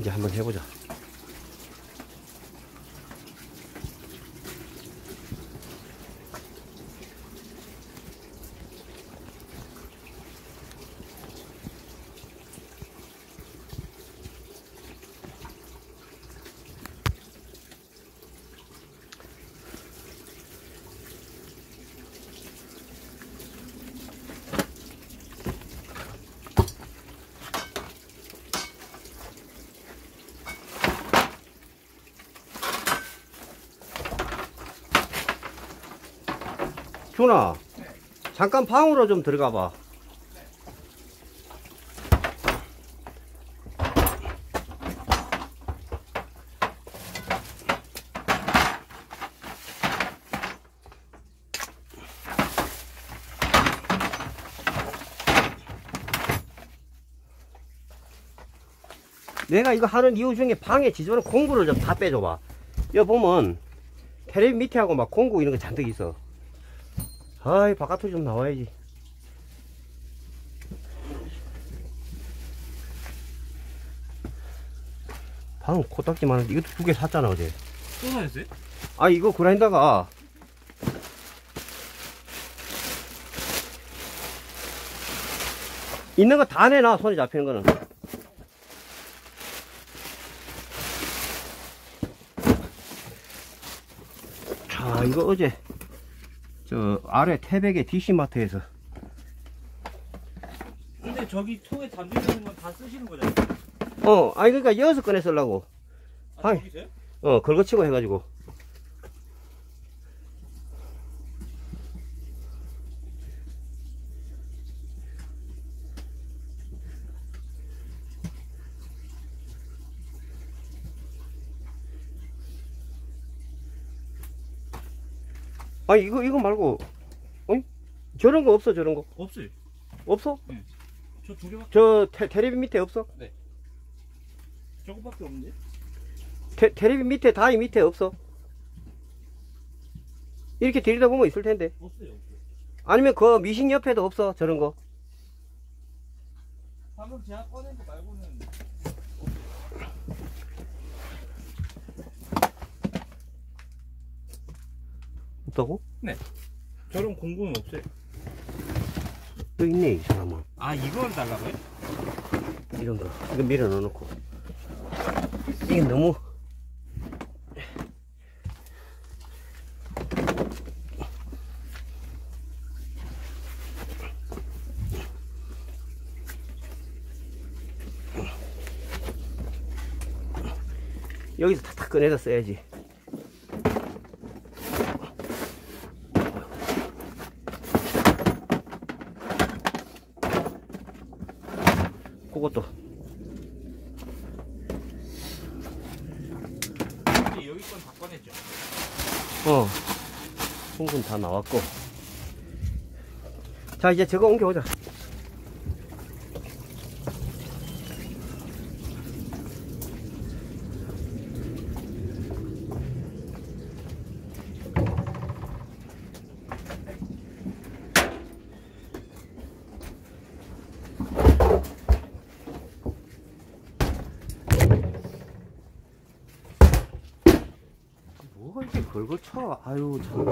이제 한번 해보자. 준아, 잠깐 방으로 좀 들어가 봐. 내가 이거 하는 이유 중에 방에 지저분 공구를 좀 다 빼줘봐. 여기 보면 테레비 밑에 하고 막 공구 이런 거 잔뜩 있어. 아이 바깥으로 좀 나와야지. 방 코딱지 많은데 이것도 두 개 샀잖아 어제. 또 사셨어요? 아 이거 그라인더가. 있는 거 다 내놔 손에 잡히는 거는. 자 이거 어제 저 아래 태백의 DC마트에서 근데 저기 통에 담겨있는 건 다 쓰시는 거잖아요. 어 아니 그러니까 여섯 꺼내 쓰려고 아, 아이. 저기서요? 어 걸거치고 해가지고 아 이거 이거 말고 어이? 저런 거 없어 저런 거 없어요. 없어? 저두 개밖에, 저 테, 테레비 밑에 없어? 저거밖에 없는데? 테, 테레비 밑에 다이 밑에 없어 이렇게 들이다 보면 있을 텐데 없어요, 없어요. 아니면 그 미싱 옆에도 없어 저런 거 방금 제가 꺼낸 거 말고는 없다고? 저런 공구는 없어요. 또 있네 이 사람은 아, 이걸 달라고요? 이런 거 이거 밀어 넣어놓고 이게 너무 여기서 탁탁 꺼내서 써야지 그것도 이제 여기 건 다 꺼냈죠. 어 풍분 다 나왔고. 자 이제 저거 옮겨오자 이렇게 걸걸쳐? 아유 참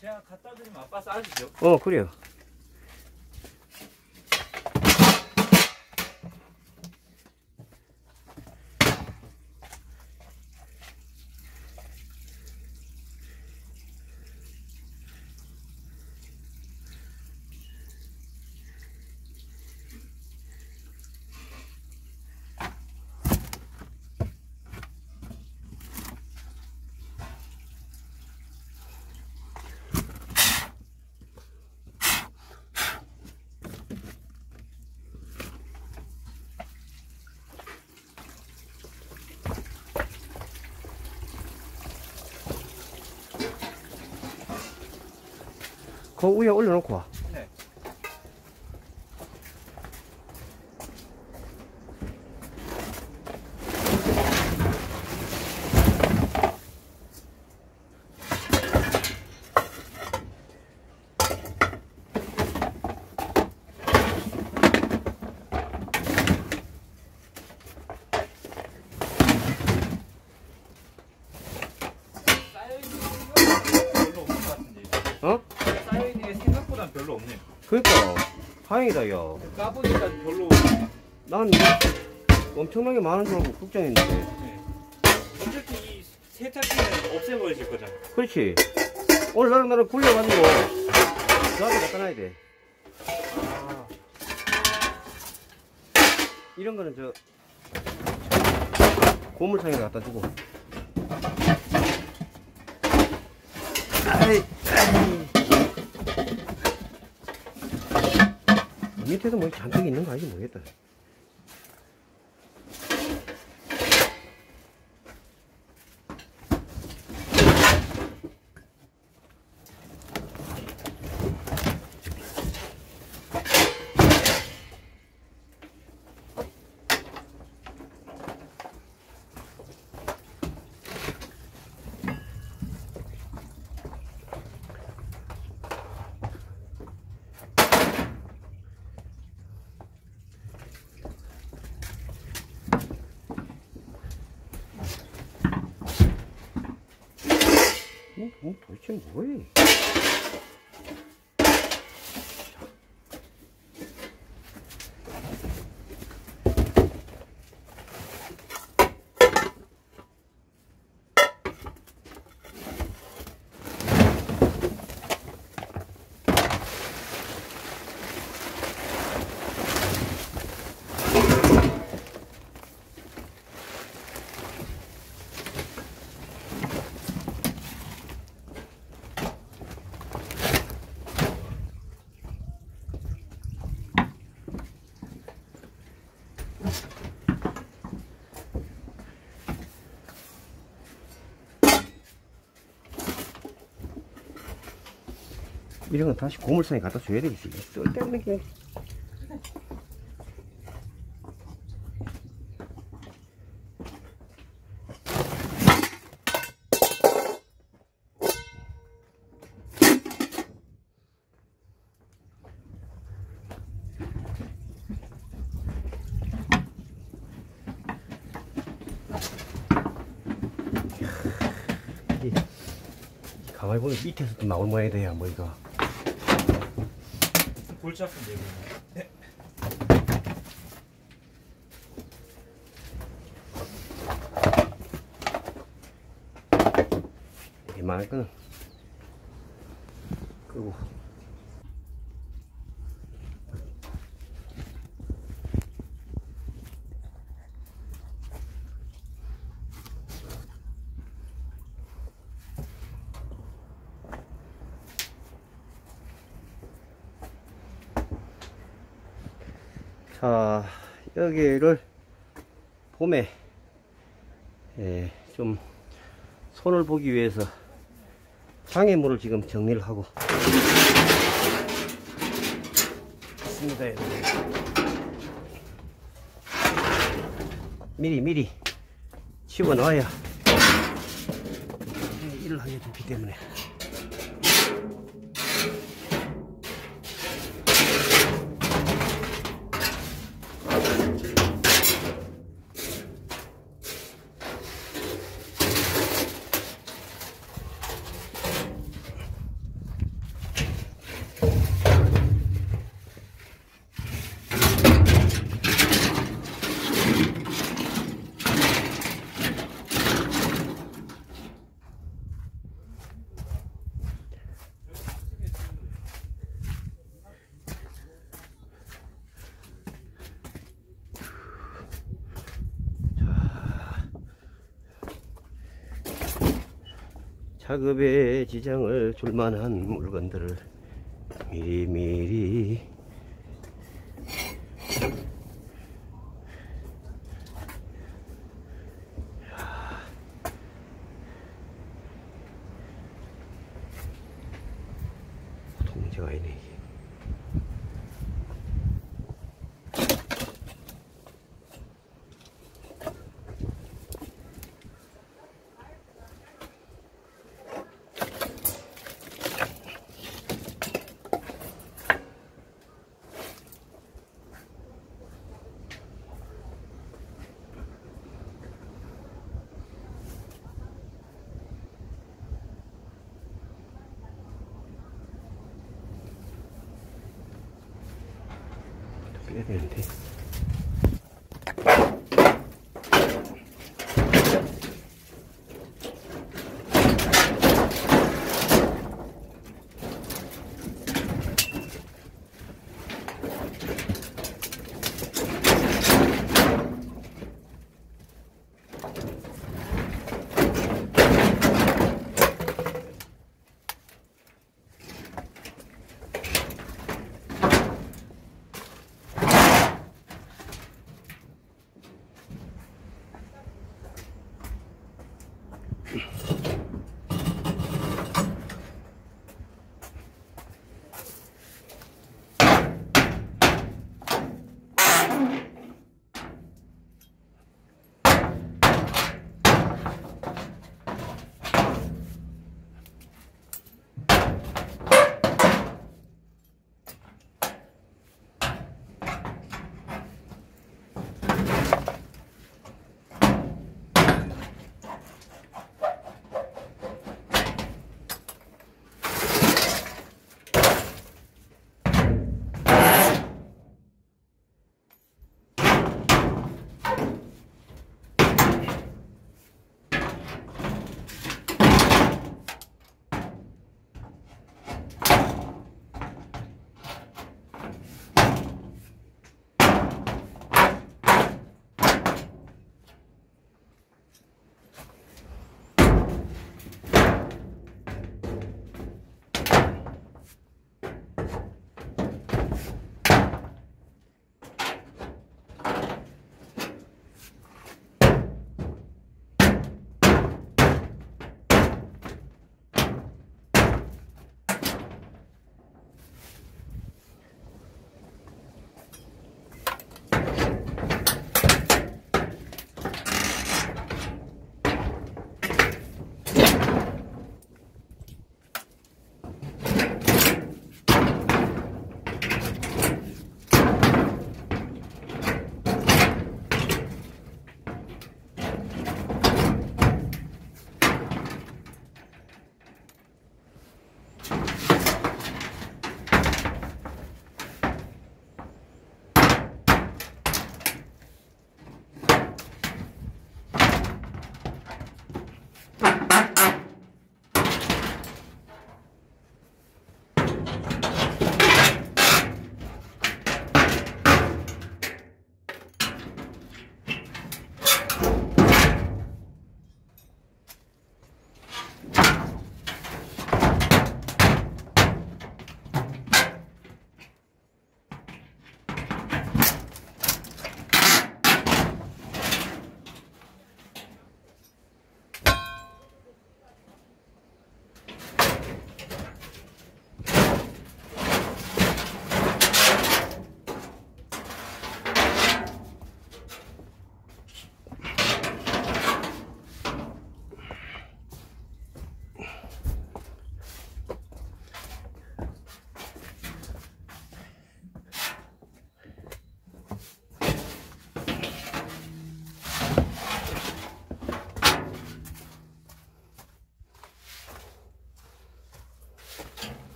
제가 갖다 드리면 아빠 싸주죠. 어 그래요 그 위에 올려놓고 와. 네. 별로 없는 것 같은데. 어? 쌓여있는 게 생각보다 별로 없네요. 그러니까 다행이다 야. 까보니까 별로. 난 엄청나게 많은 줄 알고 걱정했는데. 네. 어차피 이 세탁기는 없애버리실 거잖아. 그렇지. 오늘 나랑 나랑 굴려가지고 그 앞에 갖다 놔야 돼. 아, 이런 거는 저 고물상에 갖다 주고. 아이, 아이. 밑에도 뭐 잔뜩 있는 거 아닌지 모르겠다. 어, 어, 도 이런 건 다시 고물상에 갖다 줘야 되겠지. 쓸데없는 게. 가만히 보면 밑에서 도 나올 모양이 돼야 뭐 이거. 골치 아픈데. 이만할 거는 끄고 자 여기를 봄에 예, 좀 손을 보기 위해서 장애물을 지금 정리를 하고 있습니다. 미리 미리 놔야 일을 하게 되기 때문에 작업에 지장을 줄 만한 물건들을 미리미리 통제 밑에가 있네 빼야 되는데.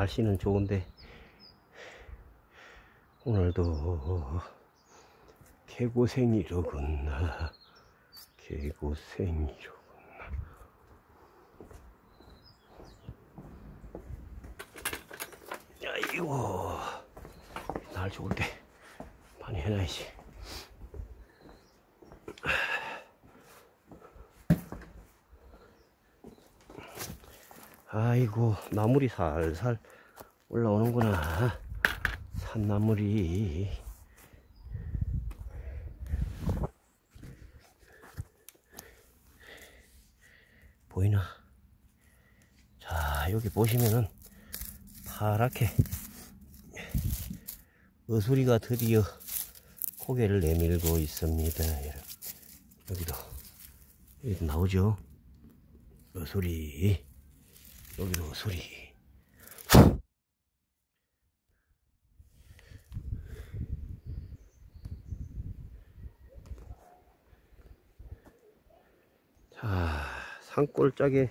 날씨는 좋은데 오늘도 개고생이로구나. 개고생이로구나. 아이고 날 좋을 때 많이 해놔야지 아이고 나물이 살살 올라오는구나. 산나물이. 보이나? 자 여기 보시면은 파랗게 어수리가 드디어 고개를 내밀고 있습니다. 여기도 여기도 나오죠? 어수리 여기도 소리. 자, 산골짜기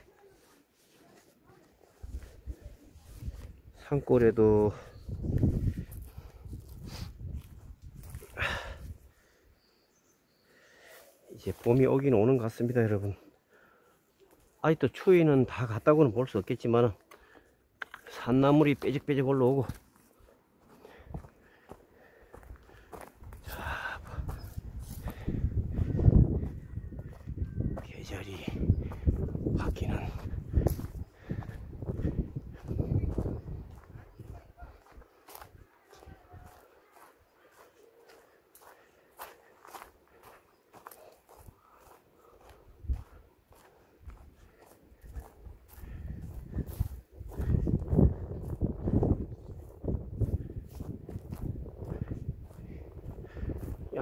산골에도 이제 봄이 오긴 오는 것 같습니다, 여러분. 아직도 추위는 다 갔다고는 볼 수 없겠지만 산나물이 빼직빼직 올라오고 자, 계절이 바뀌는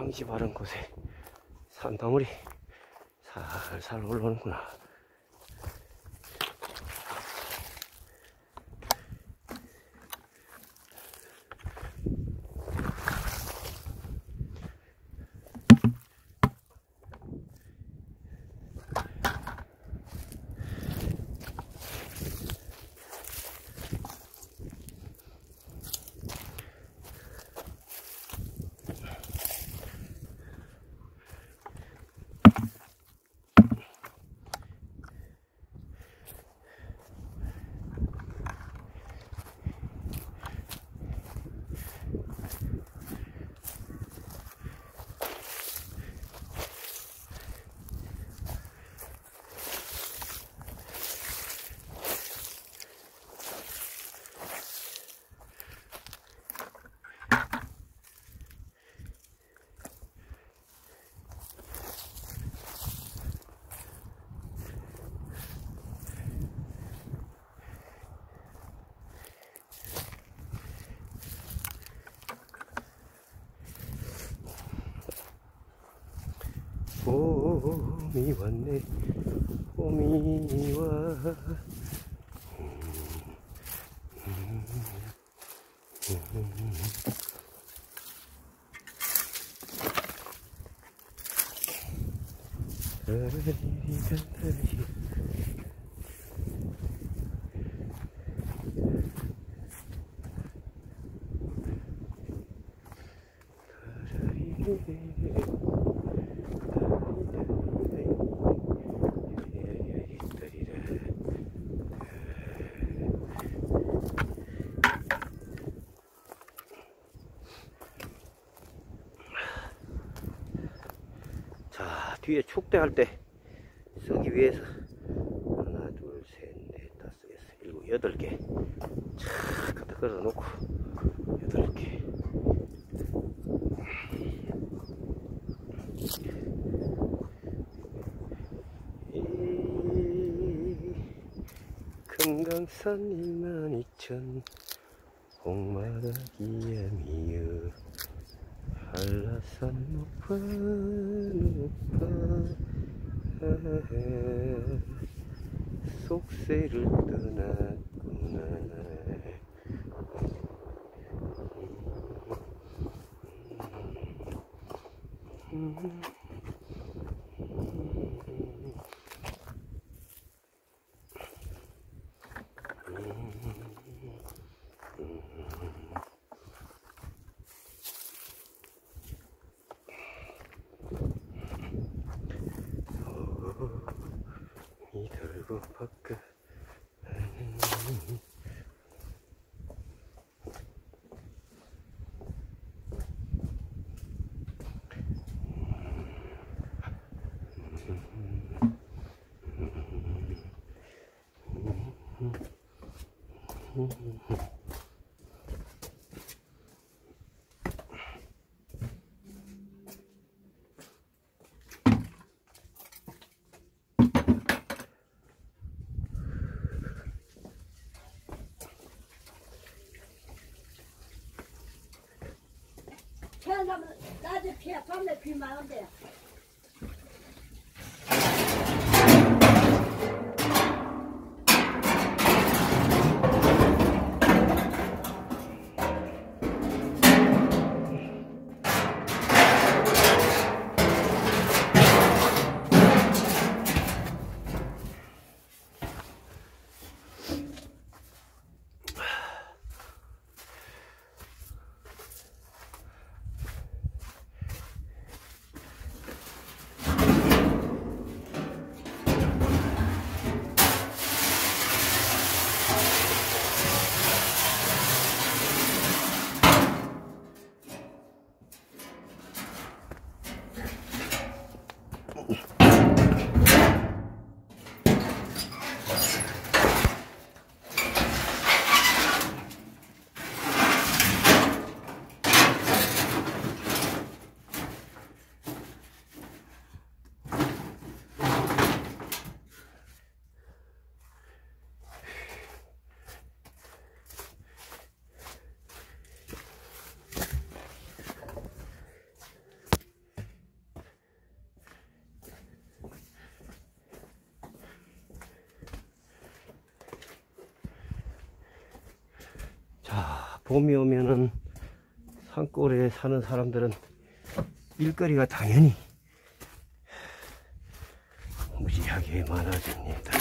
양지 바른 곳에 산나물이 살살 올라오는구나. 봄이 왔네. 봄이 와. 자 뒤에 축대할 때 쓰기 위해서 하나 둘셋넷 다섯 여섯 일곱 여덟 개착 갖다 걸어 놓고 여덟 개 금강산 2만 2천 홍마다기야 미여 한라산 높아 높아 속세를 떠났구나. 아이고 밖에 태어나면 낮에 피야 밤에 비 봄이 오면은 산골에 사는 사람들은 일거리가 당연히 무지하게 많아집니다.